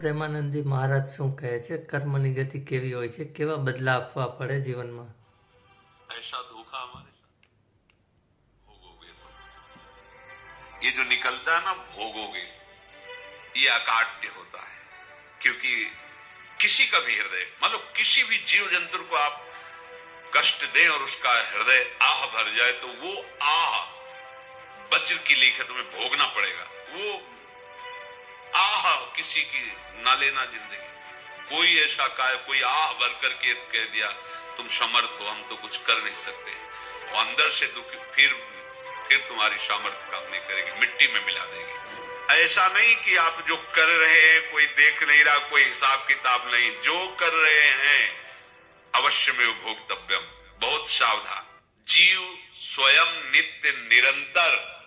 પ્રેમાનંદજી મહારાજ શું કહે છે કર્મની ગતિ કેવી હોય છે કેવા બદલા આપવા પડે જીવનમાં ऐसा धोखा हमारे साथ भोगोगे तुम ये जो निकलता है ना भोगोगे ये अकाट्य होता है क्योंकि किसी का भी हृदय मतलब किसी भी जीव जंतु को आप कष्ट दें और उसका हृदय आह भर जाए तो वो आह वज्र की लेख तुम्हें भोगना पड़ेगा वो आह किसी की ना लेना ज़िंदगी। कोई ऐसा काय, कोई आह भर करके कह दिया, तुम समर्थ हो, हम तो कुछ कर नहीं सकते। वो अंदर से दुख, फिर फिर तुम्हारी सामर्थ्य काम नहीं करेगी, मिट्टी में मिला देगी। ऐसा नहीं कि आप जो कर रहे हैं, कोई देख नहीं रहा, कोई हिसाब किताब नहीं। जो कर रहे हैं, अवश्य में भोक्तव्यम। बहुत सावधान। जीव स्वयं नित्य निरंतर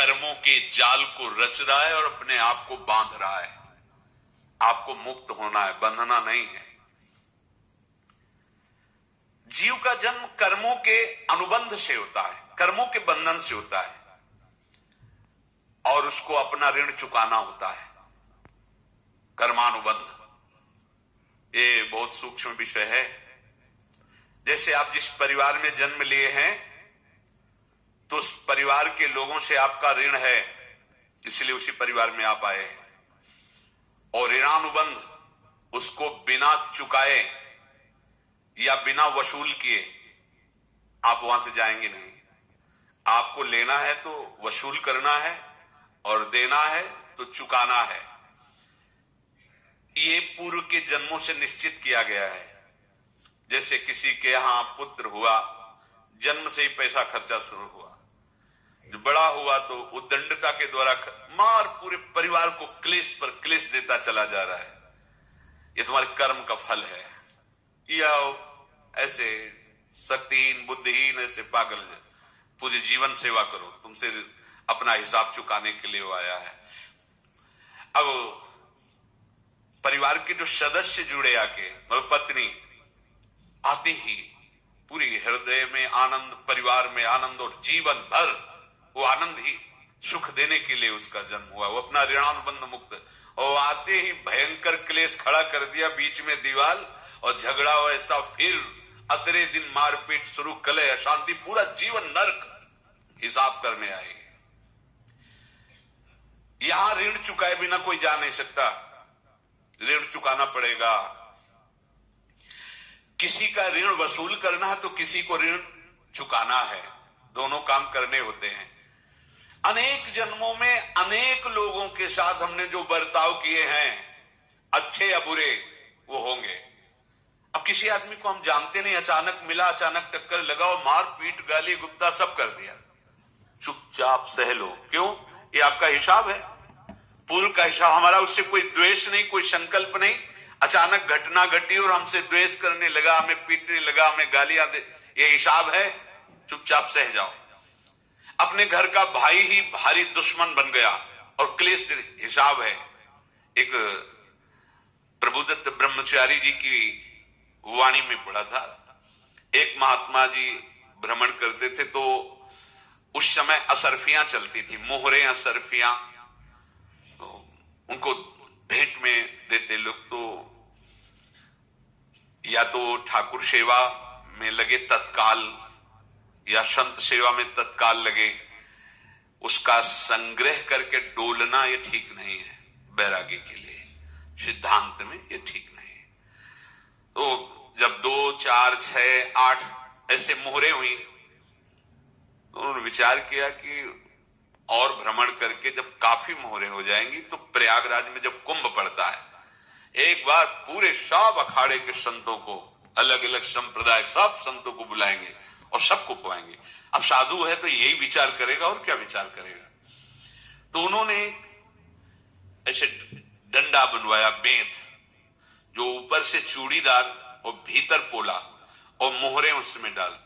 कर्मों के जाल को रच रहा है और अपने आप को बाँध रहा है। आपको मुक्त होना है, बंधना नहीं है। जीव का जन्म कर्मों के अनुबंध से होता है, कर्मों के बंधन से होता है। और उसको अपना ऋण चुकाना होता है। कर्मानुबंध। ये बहुत सूक्ष्म विषय है। जैसे आप जिस परिवार में जन्म लिए हैं तो उस परिवार के लोगों से आपका ऋण है, इसलिए उसी परिवार में आप आए और ऋणानुबंध उसको बिना चुकाए या बिना वसूल किए आप वहाँ से जाएँगे नहीं। आपको लेना है तो वसूल करना है और देना है तो चुकाना है। ये पूर्व के जन्मों से निश्चित किया गया है। जैसे किसी के यहाँ पुत्र हुआ, जन्म से ही पैसा खर्चा शुरू हुआ। बड़ा हुआ तो उदंडता के द्वारा मार पूरे परिवार को क्लेश पर क्लेश देता चला जा रहा है। ये तुम्हारे कर्म का फल है। या ऐसे शक्तिहीन, बुद्धिहीन, ऐसे पागल पूरे जीवन सेवा करो। तुमसे अपना हिसाब चुकाने के लिए आया है। अब परिवार के जो सदस्य जुड़े आके मतलब पत्नी आते ही पूरी हृदय में आनंद, परिवार में आनंद और जीवन भर वो आनंद ही सुख देने के लिए उसका जन्म हुआ। वो अपना ऋणानुबंध मुक्त। और आते ही भयंकर क्लेश खड़ा कर दिया बीच में दीवाल और झगड़ा ऐसा फिर अतरे दिन मारपीट शुरू कले अशांति, पूरा जीवन नर्क हिसाब करने आए। यहाँ ऋण चुकाए बिना कोई जा नहीं सकता। ऋण चुकाना पड़ेगा। किसी का ऋण वसूल करना है तो किसी को ऋण चुकाना है। दोनों काम करने होते हैं। अनेक जन्मों में अनेक लोगों के साथ हमने जो बर्ताव किए हैं, अच्छे या बुरे, वो होंगे। अब किसी आदमी को हम जानते नहीं, अचानक मिला, अचानक टक्कर लगाओ, मार पीट, गाली, गुप्ता, सब कर दिया। चुपचाप सह लो। क्यों? ये आपका हिसाब है। पूर्व का हिसाब, हमारा उससे कोई द्वेष नहीं, कोई संकल्प नहीं। अचानक घटना घटी और हमसे द्वेष करने लगा, हमें पीटने लगा, हमें गालियाँ दे, ये हिसाब है। चुपचाप सह जाओ। अपने घर का भाई ही भारी दुश्मन बन गया और क्लेश हिसाब है। एक प्रभुदत्त ब्रह्मचारी जी की वाणी में पढ़ा था। एक महात्मा जी भ्रमण करते थे तो उस समय असरफियाँ चलती थी, मोहरे असरफियाँ। तो उनको भेंट में देते लोग तो या तो ठाकुर सेवा में लगे तत्काल या संत सेवा में तत्काल लगे, उसका संग्रह करके डोलना ये ठीक नहीं है, बैरागी के लिए। सिद्धांत में ये ठीक नहीं है। तो जब दो, चार छ आठ ऐसे मोहरे हुई तो उन्होंने विचार किया कि और भ्रमण करके जब काफ़ी मोहरे हो जाएँगी तो प्रयागराज में जब कुंभ पड़ता है, एक बार पूरे सब अखाड़े के संतों को अलग अलग संप्रदाय, सब संतों को बुलाएँगे। और सबको पवाएँगे अब साधु है तो यही विचार करेगा और क्या विचार करेगा? तो उन्होंने ऐसे डंडा बनवाया, बेंत, जो ऊपर से चूड़ीदार और भीतर पोला और मोहरे उसमें डाल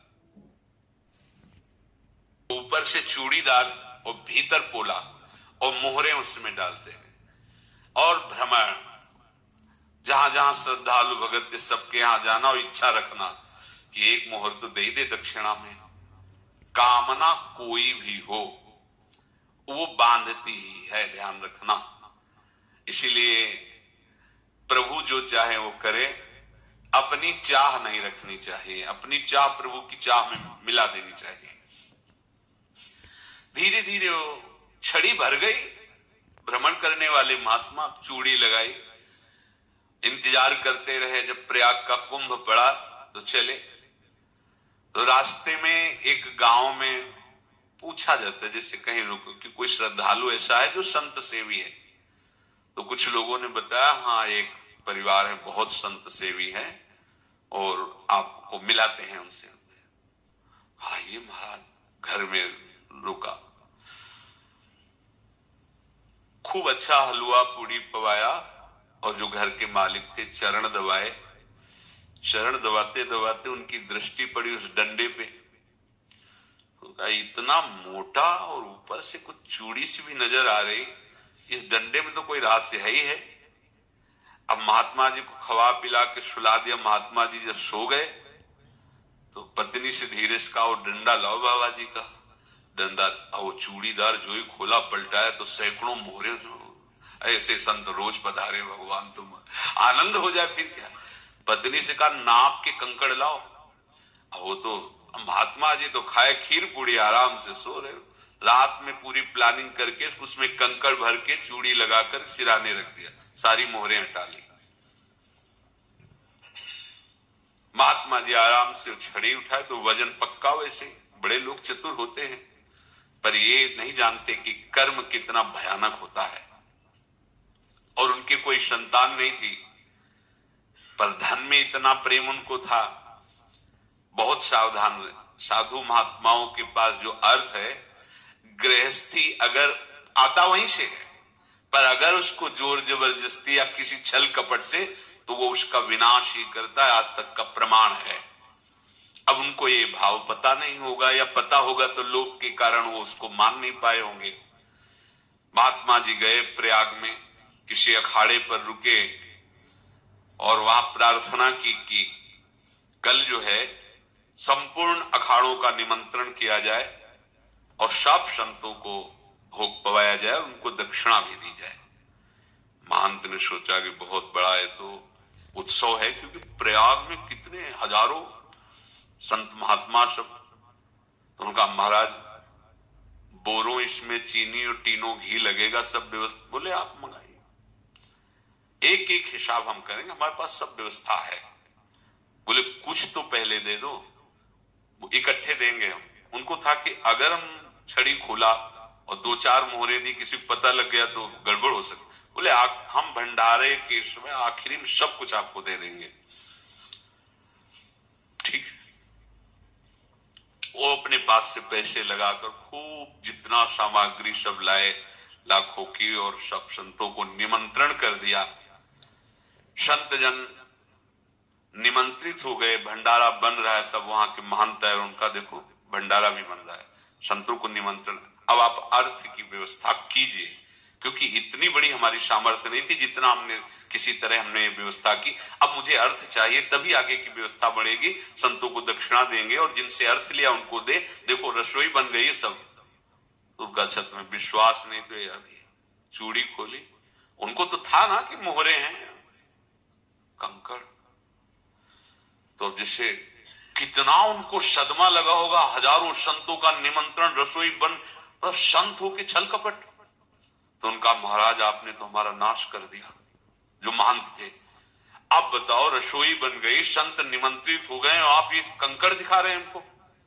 ऊपर से चूड़ीदार और भीतर पोला और मोहरे उसमें डालते हैं। और भ्रमण जहाँ जहाँ श्रद्धालु भगत के सबके यहाँ जाना और इच्छा रखना कि एक मोहर तो दे दे दक्षिणा में। कामना कोई भी हो, वो बांधती ही है ध्यान रखना। इसीलिए प्रभु जो चाहे वो करे, अपनी चाह नहीं रखनी चाहिए, अपनी चाह प्रभु की चाह में मिला देनी चाहिए। धीरे धीरे वो छड़ी भर गई, भ्रमण करने वाले महात्मा चूड़ी लगाई, इंतज़ार करते रहे जब प्रयाग का कुंभ पड़ा तो चले। तो रास्ते में एक गाँव में पूछा जाता है, जैसे कहीं रुको कि कोई श्रद्धालु ऐसा है जो संत सेवी है। तो कुछ लोगों ने बताया हाँ एक परिवार है, बहुत संत सेवी है, और आपको मिलाते हैं उनसे। हाँ ये महाराज घर में रुका। खूब अच्छा हलवा, पूड़ी पवाया, और जो घर के मालिक थे, चरण दबाए चरण दबाते दबाते उनकी दृष्टि पड़ी उस डंडे पे। इतना मोटा और ऊपर से कुछ चूड़ी सी भी नज़र आ रही, इस डंडे में तो कोई रहस्य है ही है। अब महात्मा जी को खवा पिला के सुला दिया, महात्मा जी जब सो गए तो पत्नी से धीरे से कहा डंडा लाओ बाबा जी का। डंडा वो चूड़ीदार, जो ही खोला, पलटाया तो सैकड़ों मोहरे ऐसे संत रोज पधारे भगवान तुम आनंद हो जाए फिर क्या? पत्नी से कहा, नाप के कंकड़ लाओ। वो तो महात्मा जी तो खाए खीर पूरी आराम से सो रहे रात में पूरी प्लानिंग करके उसमें कंकड़ भर के चूड़ी लगाकर सिराने रख दिया, सारी मोहरें हटा ली। महात्मा जी आराम से छड़ी उठाए तो वज़न पक्का वैसे, बड़े लोग चतुर होते हैं। पर ये नहीं जानते कि कर्म कितना भयानक होता है। और उनकी कोई संतान नहीं थी पर धन में इतना प्रेम उनको था। बहुत सावधान साधु महात्माओं के पास जो अर्थ है, गृहस्थी अगर आता वहीं से है, पर अगर उसको ज़ोर ज़बरदस्ती या किसी छल कपट से तो वो उसका विनाश ही करता है, आज तक का प्रमाण है। अब उनको ये भाव पता नहीं होगा या पता होगा तो लोग के कारण वो उसको मान नहीं पाए होंगे। महात्मा जी गए प्रयाग में, किसी अखाड़े पर रुके और वहाँ प्रार्थना की कि कल जो है संपूर्ण अखाड़ों का निमंत्रण किया जाए और सब संतों को भोग पवाया जाए उनको दक्षिणा भी दी जाए। महंत ने सोचा कि बहुत बड़ा है तो उत्सव है, क्योंकि प्रयाग में कितने हज़ारों संत महात्मा सब। तो उनका महाराज, बोरों इसमें चीनी और टीनो घी लगेगा, सब व्यवस्था बोले, आप मंगाइए। एक एक हिसाब हम करेंगे, हमारे पास सब व्यवस्था है। बोले, कुछ तो पहले दे दो इकट्ठे देंगे हम। उनको था कि अगर हम छड़ी खोला और दो चार मोहरे दी, किसी को पता लग गया तो गड़बड़ हो सकती। बोले हम भंडारे के समय आखिरी में सब कुछ आपको दे देंगे। ठीक। वो अपने पास से पैसे लगाकर खूब जितना सामग्री सब लाए, लाखों की और सब संतों को निमंत्रण कर दिया। संत जन निमंत्रित हो गए, भंडारा बन रहा है, तब वहाँ के महंत है उनका देखो, भंडारा भी बन रहा है। संतों को निमंत्रण। अब आप अर्थ की व्यवस्था कीजिए, क्योंकि इतनी बड़ी हमारी सामर्थ्य नहीं थी जितना हमने किसी तरह हमने व्यवस्था की। अब मुझे अर्थ चाहिए, तभी आगे की व्यवस्था बढ़ेगी। संतों को दक्षिणा देंगे और जिनसे अर्थ लिया उनको दे। देखो, रसोई बन गई है सब। दुर्गा छत में विश्वास नहीं दे अभी। चूड़ी खोली। उनको तो था ना कि मोहरे हैं। कंकड़ तो जिसे कितना उनको सदमा लगा होगा, हज़ारों संतों का निमंत्रण रसोई बन तो संत हो के छल कपट। तो उनका, महाराज, आपने तो हमारा नाश कर दिया। जो महंत थे। अब बताओ, रसोई बन गई, संत निमंत्रित हो गए, आप ये कंकड़ दिखा रहे हैं इनको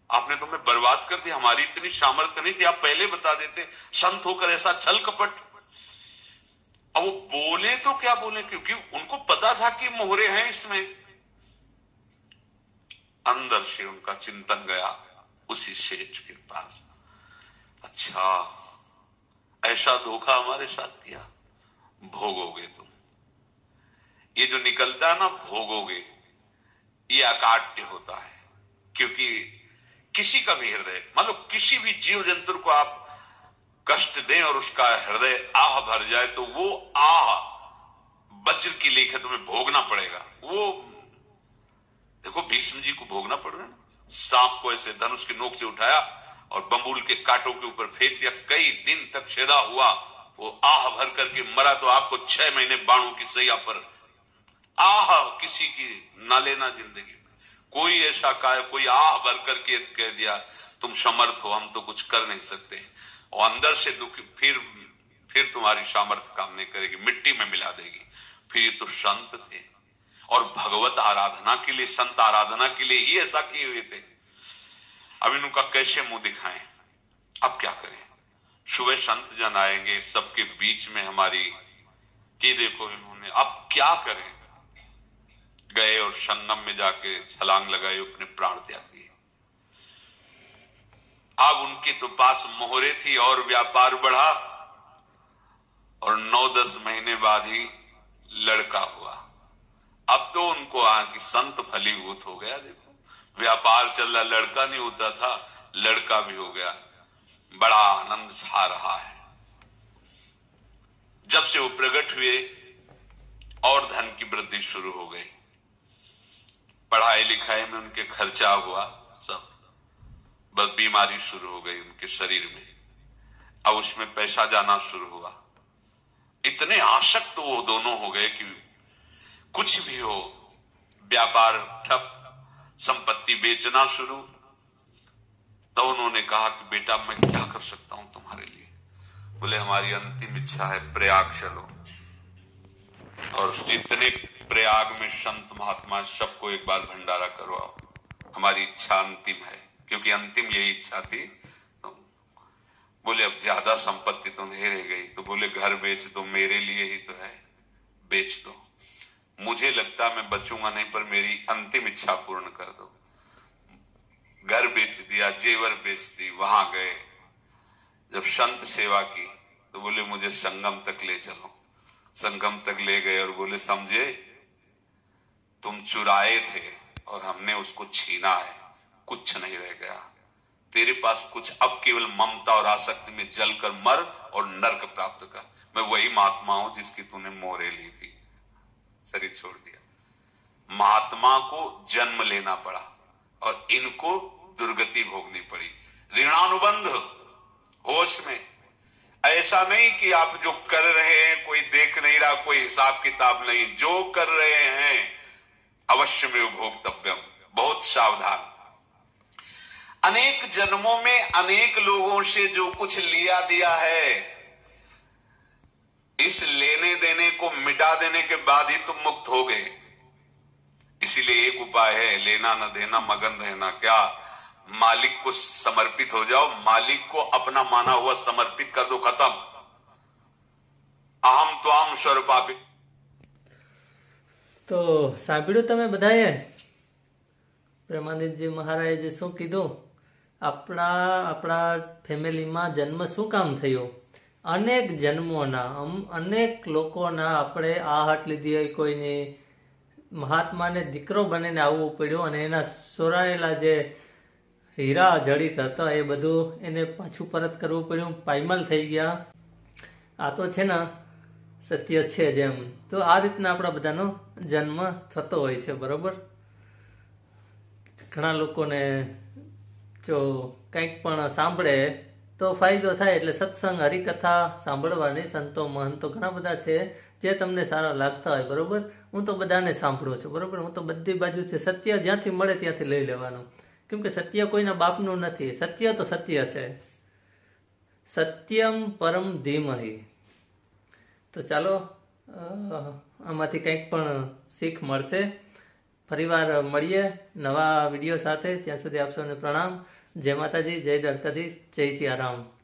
आपने तो हमें बर्बाद कर दिया, हमारी इतनी सामर्थ्य नहीं थी, आप पहले बता देते। संत होकर ऐसा छल कपट। अब वो बोले तो क्या बोले? क्योंकि उनको पता था कि मोहरे हैं इसमें। अंदर से उनका चिंतन गया, उसी सेठ के पास। अच्छा ऐसा धोखा हमारे साथ किया। भोगोगे तुम। ये जो निकलता है ना, भोगोगे। ये अकाट्य होता है। क्योंकि किसी का भी हृदय, मान लो किसी भी जीव जंतु को आप कष्ट दें और उसका हृदय आह भर जाए तो वो आह वज्र की लेखे तुम्हें भोगना पड़ेगा। वो, देखो, भीष्म जी को भोगना पड़ रहा है सांप को ऐसे धनुष के नोक से उठाया और बम्बूल के कांटों के ऊपर फेंक दिया। कई दिन तक छेदा हुआ। वो आह भर करके मरा तो आपको छह महीने बाणों की सैया पर आह किसी की ना लेना ज़िंदगी में। कोई ऐसा काय, कोई आह भर करके कह दिया, तुम समर्थ हो, हम तो कुछ कर नहीं सकते। और अंदर से दुख फिर फिर तुम्हारी सामर्थ्य काम नहीं करेगी, मिट्टी में मिला देगी। फिर ये तो संत थे। और भगवत आराधना के लिए, संत आराधना के लिए ही ऐसा किए हुए थे। अब इनका कैसे मुँह दिखाएँ? अब क्या करें? सुबह संत जन आएँगे, सबके बीच में हमारी कि देखो इन्होंने। अब क्या करें? गए और संगम में जाके छलांग लगाई, अपने प्राण त्याग दिए। अब उनके तो पास मोहरे थी और व्यापार बढ़ा और नौ दस महीने बाद ही लड़का हुआ। अब तो उनको की संत फलीभूत हो गया, देखो। व्यापार चल रहा, लड़का नहीं होता था, लड़का भी हो गया। बड़ा आनंद छा रहा है। जब से वो प्रकट हुए, और धन की वृद्धि शुरू हो गई। पढ़ाई लिखाई में उनके खर्चा हुआ, सब। बस बीमारी शुरू हो गई उनके शरीर में। अब उसमें पैसा जाना शुरू हुआ। इतने आसक्त तो वो दोनों हो गए कि कुछ भी हो, व्यापार ठप, संपत्ति बेचना शुरू। तो उन्होंने कहा कि बेटा, मैं क्या कर सकता हूँ तुम्हारे लिए? बोले, हमारी अंतिम इच्छा है प्रयाग चलो। और जितने प्रयाग में संत महात्मा सबको एक बार भंडारा करवाओ हमारी इच्छा अंतिम है। क्योंकि अंतिम यही इच्छा थी तो बोले, अब ज़्यादा संपत्ति तो नहीं रह गई। तो बोले, घर बेच दो, मेरे लिए ही तो है, बेच दो। मुझे लगता मैं बचूँगा नहीं, पर मेरी अंतिम इच्छा पूर्ण कर दो। घर बेच दिया, जेवर बेच दी, वहाँ गए। जब संत सेवा की तो बोले, मुझे संगम तक ले चलो। संगम तक ले गए और बोले, समझे, तुम चुराए थे और हमने उसको छीना है। कुछ नहीं रह गया। तेरे पास कुछ अब केवल ममता और आसक्ति में जलकर मर और नर्क प्राप्त कर। मैं वही महात्मा हूँ जिसकी तूने मोरे ली थी। शरीर छोड़ दिया। महात्मा को जन्म लेना पड़ा और इनको दुर्गति भोगनी पड़ी। ऋणानुबंध, होश में। ऐसा नहीं कि आप जो कर रहे हैं, कोई देख नहीं रहा, कोई हिसाब किताब नहीं। जो कर रहे हैं, अवश्य में भोक्तव्यम बहुत सावधान। अनेक जन्मों में अनेक लोगों से जो कुछ लिया दिया है इस लेने देने को मिटा देने के बाद ही तुम मुक्त हो गए इसीलिए एक उपाय है लेना न देना मगन रहना क्या मालिक को समर्पित हो जाओ मालिक को अपना माना हुआ समर्पित कर दो खत्म આમ તો આમ સ્વરૂપ આપી તો સાંભળ્યું તમે બધાએ પ્રેમાનંદજી મહારાજે શું કીધું આપણા આપણા ફેમિલીમાં જન્મ શું કામ થયો? અનેક જન્મોના અનેક લોકોના આપણે આ હાટ લીધી હોય કોઈની. મહાત્માને દીકરો બનીને આવવું પડ્યું અને એના સોરાયેલા જે હીરા જડિત હતા એ બધું એને પાછું પરત કરવું પડ્યું. પાયમાલ થઈ ગયા. આ તો છે ને સત્ય છે જેમ તો આ રીતના આપણા બધાનો જન્મ થતો હોય છે, બરોબર? ઘણા લોકોને જો કંઈક પણ સાંભળે, તો ફાયદો થાય એટલે સત્સંગ, હરિકથા સાંભળવાની સંતો, મહંતો ઘણા બધા છે, જે તમને સારા લાગતા હોય, બરોબર? હું તો બધાને સાંભળું છું, બરોબર? હું તો બધી બાજુથી સત્ય જ્યાંથી મળે ત્યાંથી લઈ લેવાનું. કેમ કે સત્ય કોઈના બાપનું નથી. સત્ય તો સત્ય છે. સત્યમ પરમ ધીમહી. તો ચાલો આમાંથી કંઈક પણ શીખ મળશે. ફરીવાર મળીએ નવા વીડિયો સાથે. ત્યાં સુધી આપ સૌને પ્રણામ. જય માતાજી જય દ્વારકાધીશ જય સિયારામ.